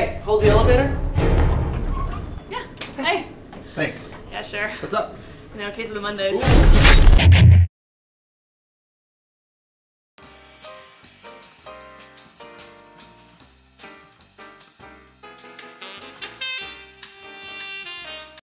Hey, hold the elevator. Yeah. Hey. Thanks. Yeah, sure. What's up? You know, case of the Mondays.